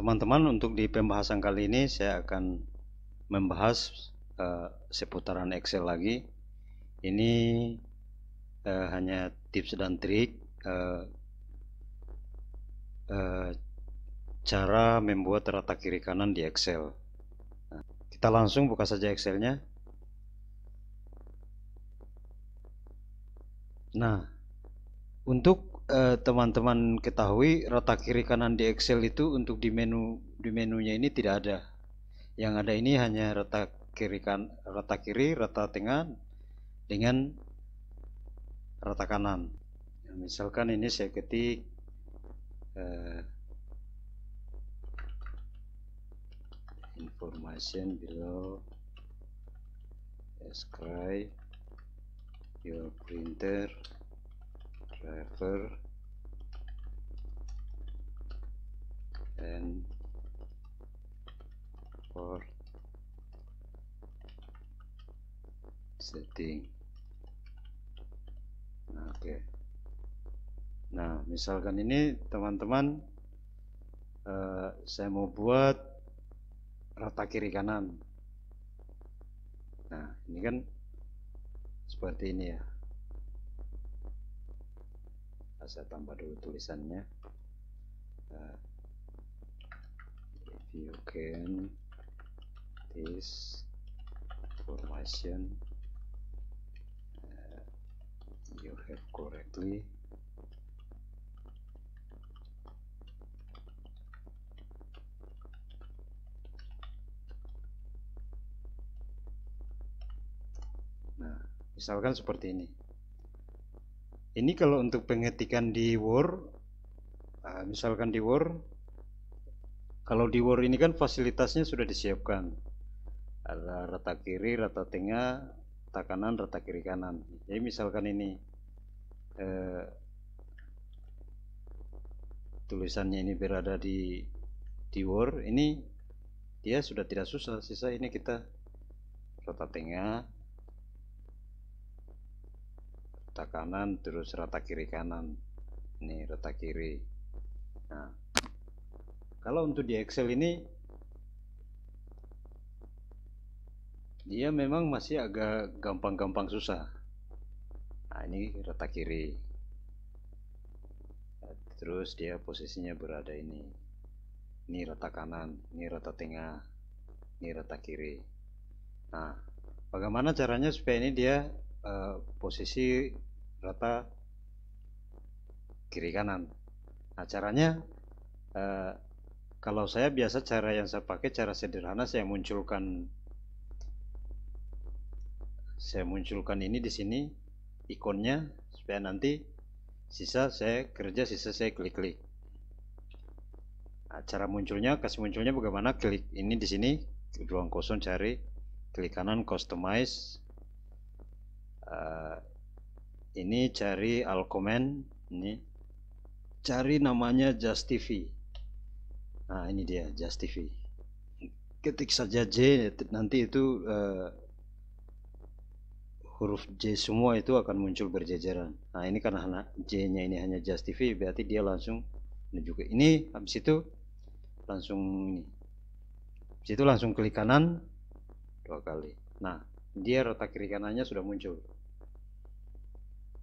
teman-teman untuk di pembahasan kali ini saya akan membahas uh, seputaran Excel lagi. Ini uh, hanya tips dan trik uh, uh, cara membuat rata kiri kanan di Excel. Nah, kita langsung buka saja Excelnya. Nah, untuk teman-teman uh, ketahui rata kiri kanan di Excel itu untuk di menu di menunya ini tidak ada. Yang ada ini hanya rata kiri kan rata kiri, rata tengah dengan rata kanan. Ya, misalkan ini saya ketik uh, information below describe your printer driver setting. Nah, oke. Okay. nah misalkan ini teman-teman uh, saya mau buat rata kiri kanan. Nah ini kan seperti ini ya. Saya tambah dulu tulisannya. Uh, if you can this formation uh, you have correctly. Nah, misalkan seperti ini. Ini kalau untuk pengetikan di Word nah, misalkan di Word kalau di Word ini kan fasilitasnya sudah disiapkan. Ada rata kiri, rata tengah, rata kanan, rata kiri kanan. Jadi misalkan ini eh, tulisannya ini berada di di Word. Ini dia sudah tidak susah. Sisa ini kita rata tengah rata kanan terus rata kiri kanan. Ini rata kiri. Nah kalau untuk di Excel ini dia memang masih agak gampang-gampang susah nah ini rata kiri. Terus dia posisinya berada ini. Ini rata kanan ini rata tengah ini rata kiri. Nah bagaimana caranya supaya ini dia uh, posisi rata kiri kanan? Nah caranya uh, kalau saya biasa cara yang saya pakai cara sederhana saya munculkan saya munculkan ini di sini ikonnya supaya nanti sisa saya kerja sisa saya klik-klik. Nah, cara munculnya kasih munculnya bagaimana? Klik ini di sini ruang kosong cari klik kanan customize. Uh, ini cari alkomen ini cari namanya just TV nah ini dia just TV ketik saja J nanti itu uh, huruf J semua itu akan muncul berjajaran. Nah ini karena J nya ini hanya just TV berarti dia langsung ini juga ini habis itu langsung ini. Habis itu langsung klik kanan dua kali. Nah dia rota kiri kanannya sudah muncul.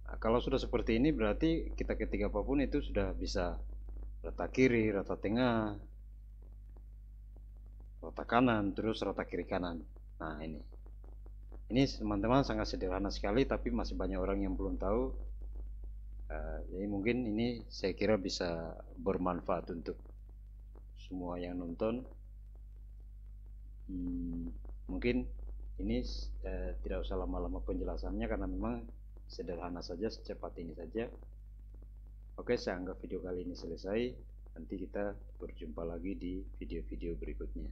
Nah, kalau sudah seperti ini berarti kita ketik apa pun itu sudah bisa rata kiri, rata tengah, rata kanan, terus rata kiri kanan. Nah ini, ini teman-teman sangat sederhana sekali, tapi masih banyak orang yang belum tahu. Uh, jadi mungkin ini saya kira bisa bermanfaat untuk semua yang nonton. Hmm, mungkin ini uh, tidak usah lama-lama penjelasannya karena memang sederhana saja secepat ini saja oke saya anggap video kali ini selesai nanti kita berjumpa lagi di video-video berikutnya